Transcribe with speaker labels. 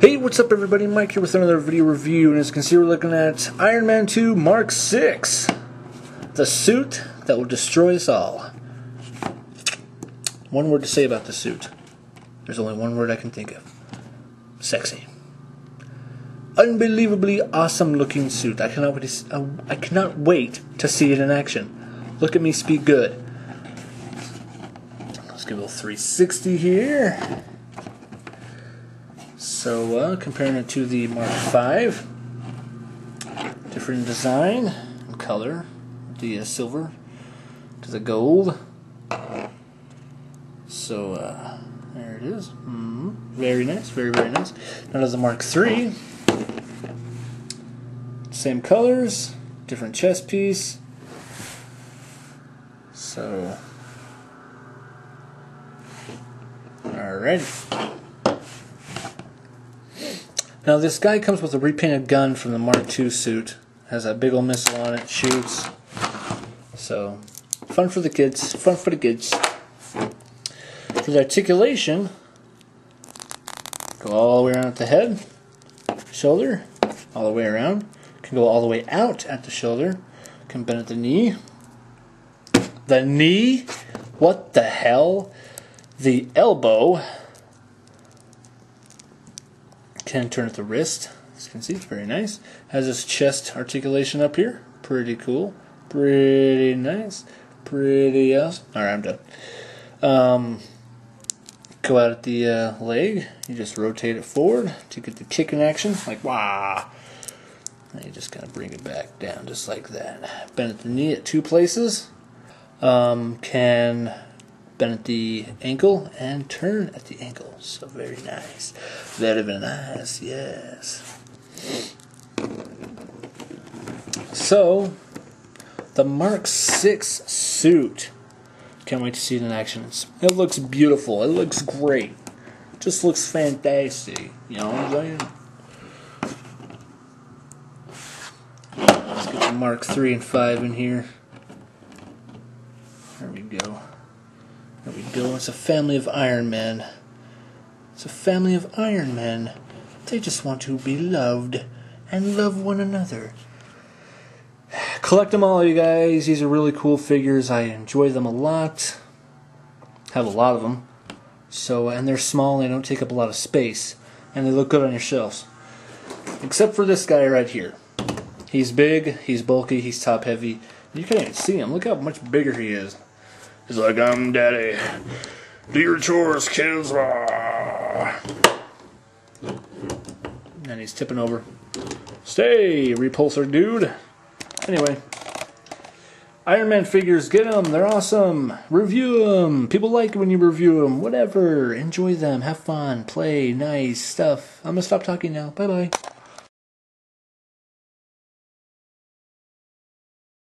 Speaker 1: Hey, what's up everybody? Mike here with another video review, and as you can see we're looking at Iron Man 2 Mark 6. The suit that will destroy us all. One word to say about the suit. There's only one word I can think of. Sexy. Unbelievably awesome looking suit. I cannot wait to, uh, I cannot wait to see it in action. Look at me speak good. Let's give it a 360 here. So, uh, comparing it to the Mark V, different design and color, the uh, silver to the gold. So, uh, there it is. Mm-hmm. Very nice, very, very nice. Now, there's the Mark III. Same colors, different chest piece. So, alrighty. Now this guy comes with a repainted gun from the Mark II suit. Has a big old missile on it, shoots. So, fun for the kids. Fun for the kids. For the articulation, go all the way around at the head, shoulder, all the way around. Can go all the way out at the shoulder. Can bend at the knee. The knee? What the hell? The elbow can turn at the wrist. As you can see, it's very nice. Has this chest articulation up here. Pretty cool. Pretty nice. Pretty awesome. Alright, I'm done. Um, go out at the uh, leg. You just rotate it forward to get the kick in action. Like, wow. And you just kind of bring it back down just like that. Bend at the knee at two places. Um, can bend at the ankle and turn at the ankle. So very nice. Very, very nice, yes. So, the Mark 6 suit. Can't wait to see it in action. It looks beautiful. It looks great. Just looks fantastic. You know what I'm saying? Let's get the Mark 3 and 5 in here. There we go. There we go. It's a family of Iron Men. It's a family of Iron Men. They just want to be loved and love one another. Collect them all, you guys. These are really cool figures. I enjoy them a lot. Have a lot of them. So, uh, and they're small they don't take up a lot of space. And they look good on your shelves. Except for this guy right here. He's big, he's bulky, he's top heavy. You can't even see him. Look how much bigger he is. He's like, I'm daddy. Do your chores, kids. And he's tipping over. Stay, repulsor dude. Anyway. Iron Man figures, get them. They're awesome. Review them. People like when you review them. Whatever. Enjoy them. Have fun. Play. Nice stuff. I'm going to stop talking now. Bye bye.